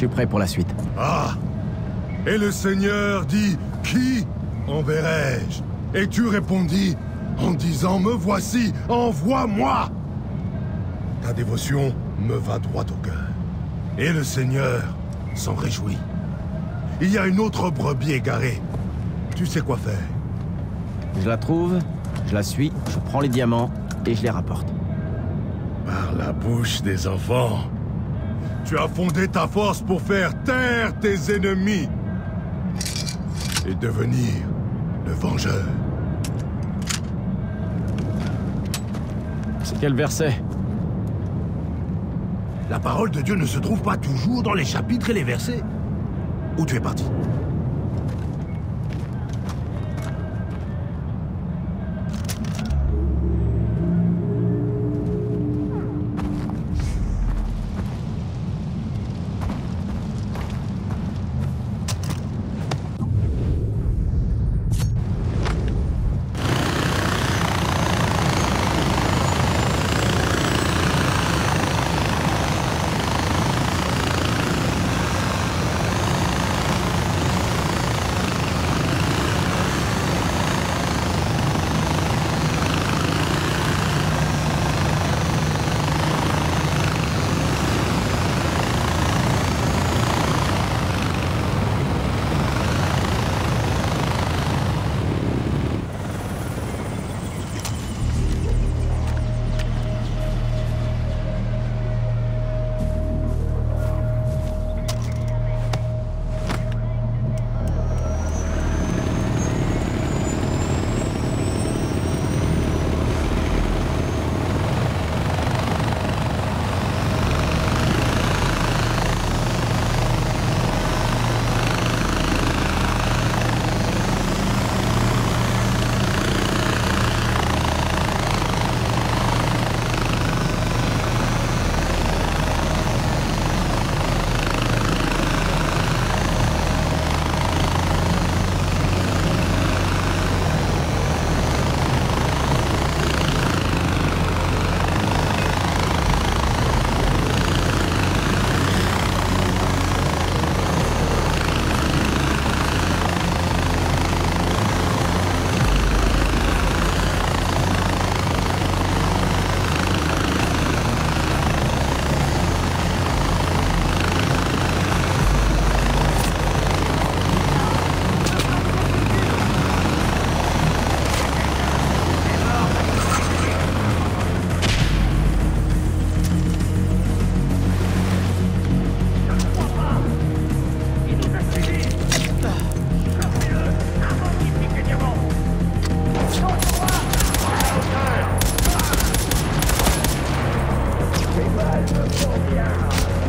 suis prêt pour la suite. Ah Et le Seigneur dit, qui enverrai-je? Et tu répondis, en disant, me voici, envoie-moi Ta dévotion me va droit au cœur. Et le Seigneur s'en réjouit. Il y a une autre brebis égarée. Tu sais quoi faire. Je la trouve, je la suis, je prends les diamants et je les rapporte. Par la bouche des enfants. Tu as fondé ta force pour faire taire tes ennemis. Et devenir le vengeur. C'est quel verset? La parole de Dieu ne se trouve pas toujours dans les chapitres et les versets. Où tu es parti?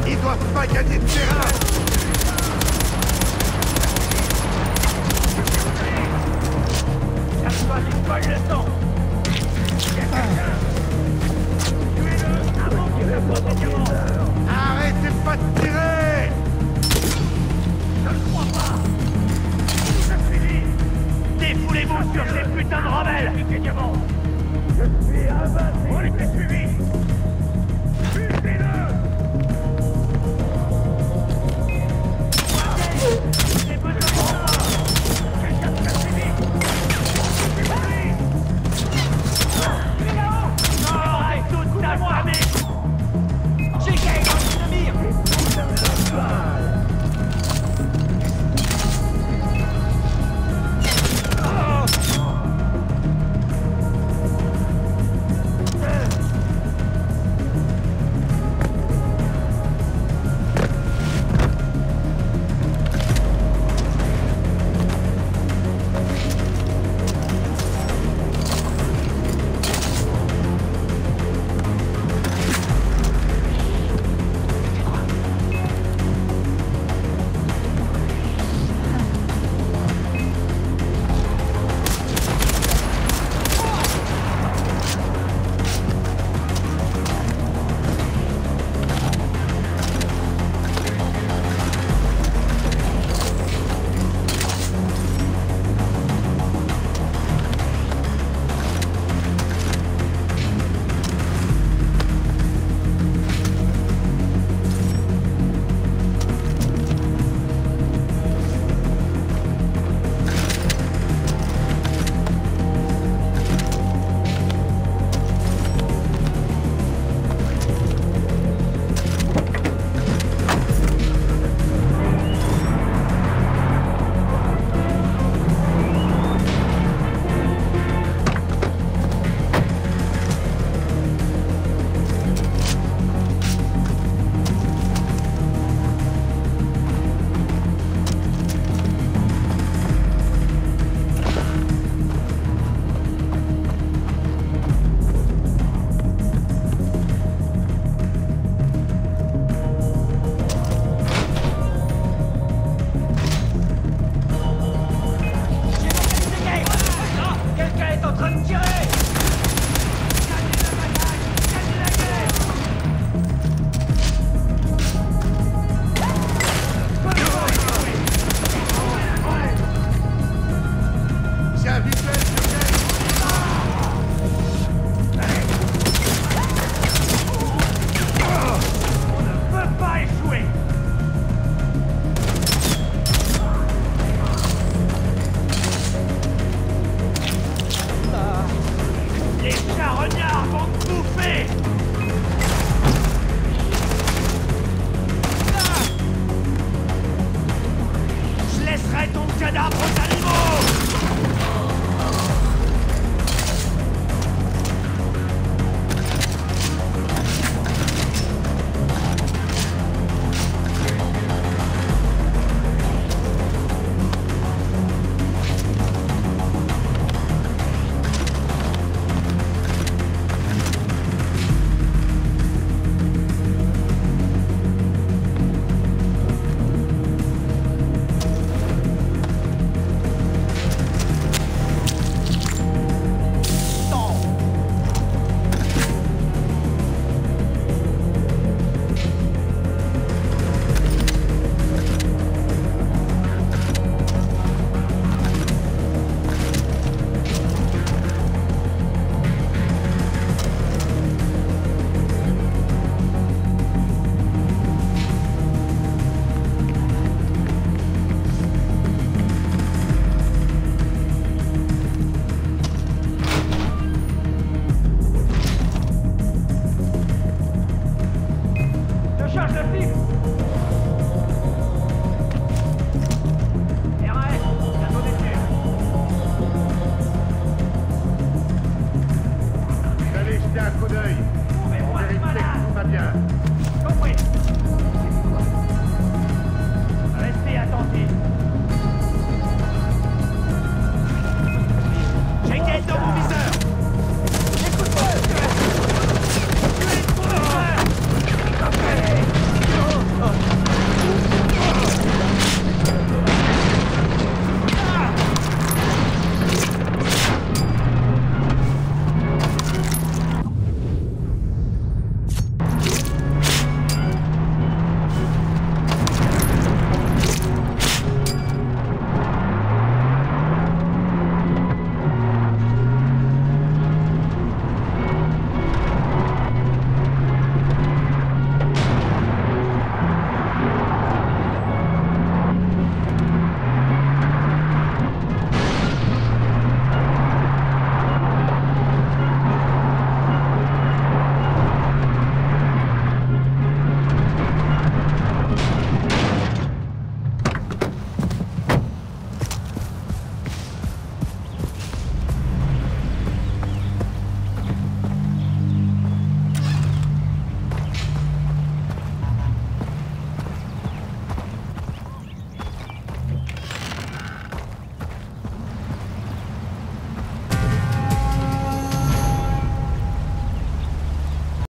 Ils doivent pas gagner de terrain.